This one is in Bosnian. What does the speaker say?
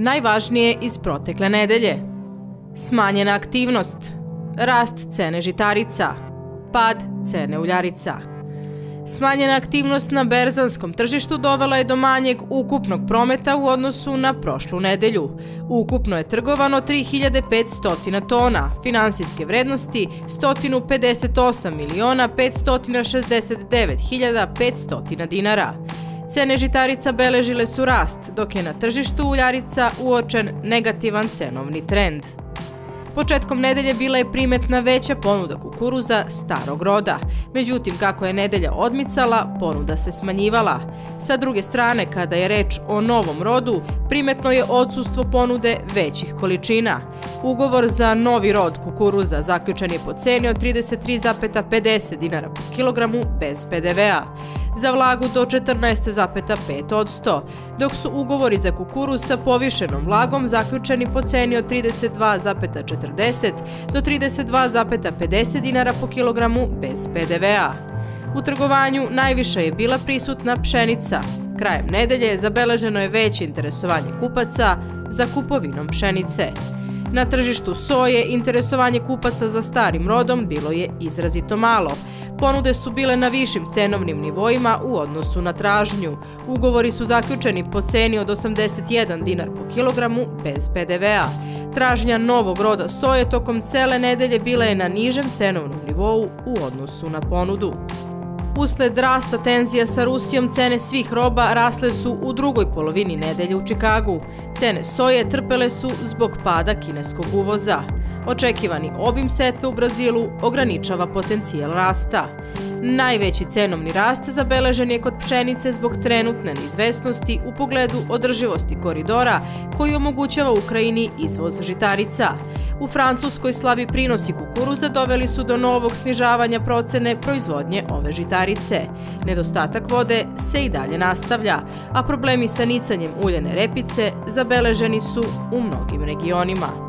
Najvažnije iz protekle nedelje. Smanjena aktivnost, rast cene žitarica, pad cene uljarica. Smanjena aktivnost na berzanskom tržištu dovela je do manjeg ukupnog prometa u odnosu na prošlu nedelju. Ukupno je trgovano 3500 tona, finansijske vrednosti 158 miliona 569 500 dinara. Cene žitarica beležile su rast, dok je na tržištu uljarica uočen negativan cenovni trend. Početkom nedelje bila je primetna veća ponuda kukuruza starog roda. Međutim, kako je nedelja odmicala, ponuda se smanjivala. Sa druge strane, kada je reč o novom rodu, primetno je odsustvo ponude većih količina. Ugovor za novi rod kukuruza zaključen je po ceni od 33,50 dinara po kilogramu bez PDV-a za vlagu do 14,5 od 100, dok su ugovori za kukuruz sa povišenom vlagom zaključeni po ceni od 32,40 do 32,50 dinara po kilogramu bez PDV-a. U trgovanju najviše je bila prisutna pšenica. Krajem nedelje zabeleženo je veće interesovanje kupaca za kupovinom pšenice. Na tržištu soje interesovanje kupaca za starim rodom bilo je izrazito malo. Ponude su bile na višim cenovnim nivoima u odnosu na tražnju. Ugovori su zaključeni po ceni od 81 dinar po kilogramu bez PDV-a. Tražnja novog roda soje tokom cele nedelje bila je na nižem cenovnom nivou u odnosu na ponudu. Usled rasta tenzija sa Rusijom, cene svih roba rasle su u drugoj polovini nedelje u Čikagu. Cene soje trpele su zbog pada kineskog uvoza. Očekivani obim setve u Brazilu ograničava potencijal rasta. Najveći cenovni rast zabeležen je kod pšenice zbog trenutne neizvestnosti u pogledu održivosti koridora koji omogućava Ukrajini izvoz žitarica. U Francuskoj slabi prinosi kukuruza doveli su do novog snižavanja procene proizvodnje ove žitarice. Nedostatak vode se i dalje nastavlja, a problemi sa nicanjem uljene repice zabeleženi su u mnogim regionima.